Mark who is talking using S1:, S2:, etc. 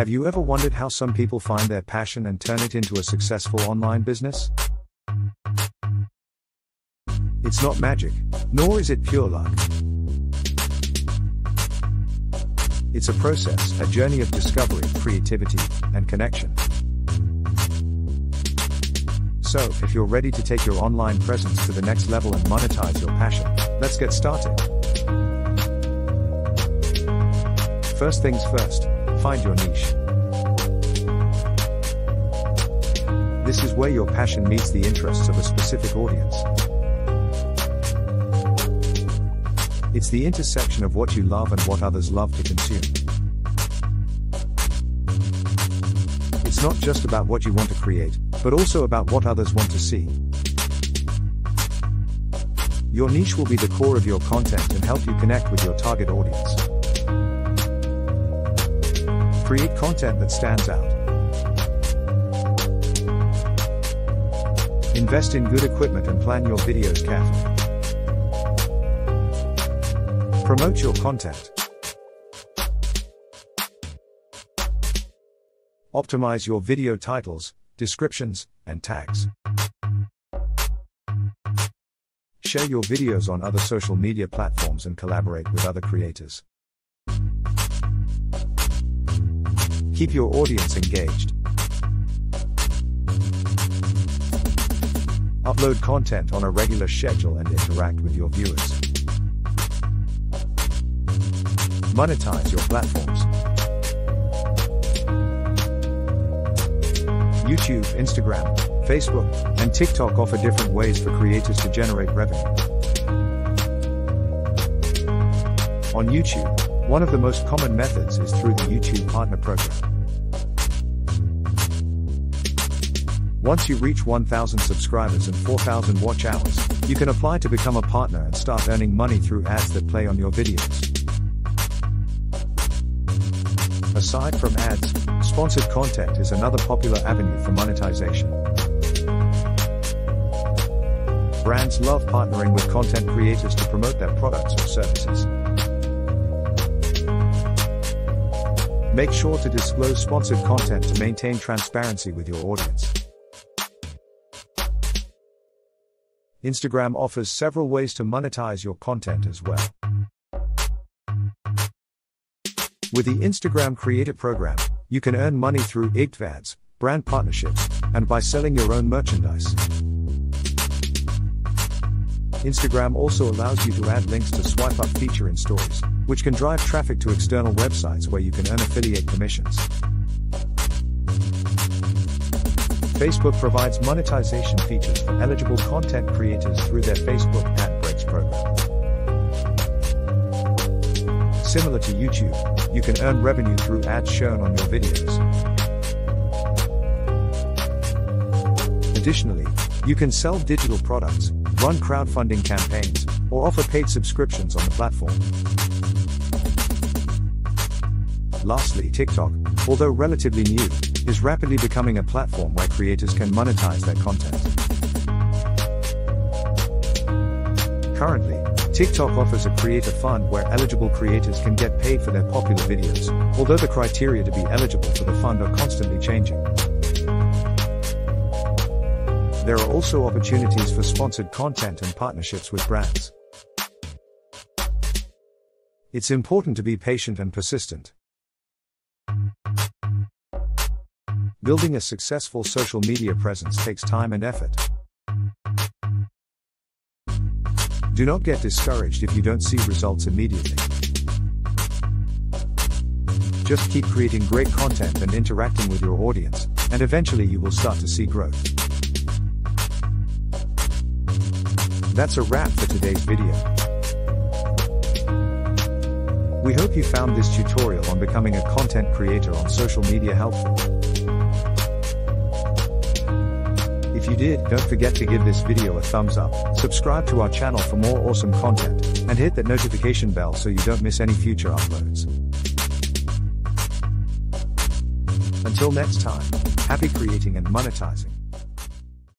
S1: Have you ever wondered how some people find their passion and turn it into a successful online business? It's not magic, nor is it pure luck. It's a process, a journey of discovery, creativity, and connection. So, if you're ready to take your online presence to the next level and monetize your passion, let's get started. First things first, find your niche. This is where your passion meets the interests of a specific audience. It's the intersection of what you love and what others love to consume. It's not just about what you want to create, but also about what others want to see. Your niche will be the core of your content and help you connect with your target audience. Create content that stands out. Invest in good equipment and plan your videos carefully. Promote your content. Optimize your video titles, descriptions, and tags. Share your videos on other social media platforms and collaborate with other creators. Keep your audience engaged. Upload content on a regular schedule and interact with your viewers. Monetize your platforms. YouTube, Instagram, Facebook, and TikTok offer different ways for creators to generate revenue. On YouTube, one of the most common methods is through the YouTube Partner Program. Once you reach 1,000 subscribers and 4,000 watch hours, you can apply to become a partner and start earning money through ads that play on your videos. Aside from ads, sponsored content is another popular avenue for monetization. Brands love partnering with content creators to promote their products or services. Make sure to disclose sponsored content to maintain transparency with your audience. Instagram offers several ways to monetize your content as well. With the Instagram Creator Program, you can earn money through ads, brand partnerships, and by selling your own merchandise. Instagram also allows you to add links to swipe up feature in stories, which can drive traffic to external websites where you can earn affiliate commissions. Facebook provides monetization features for eligible content creators through their Facebook Ad Breaks program. Similar to YouTube, you can earn revenue through ads shown on your videos. Additionally, you can sell digital products, run crowdfunding campaigns, or offer paid subscriptions on the platform. Lastly, TikTok, although relatively new, is rapidly becoming a platform where creators can monetize their content. Currently, TikTok offers a creator fund where eligible creators can get paid for their popular videos, although the criteria to be eligible for the fund are constantly changing. There are also opportunities for sponsored content and partnerships with brands. It's important to be patient and persistent. Building a successful social media presence takes time and effort. Do not get discouraged if you don't see results immediately. Just keep creating great content and interacting with your audience, and eventually you will start to see growth. That's a wrap for today's video. We hope you found this tutorial on becoming a content creator on social media helpful. If you did, don't forget to give this video a thumbs up, subscribe to our channel for more awesome content, and hit that notification bell so you don't miss any future uploads. Until next time, happy creating and monetizing.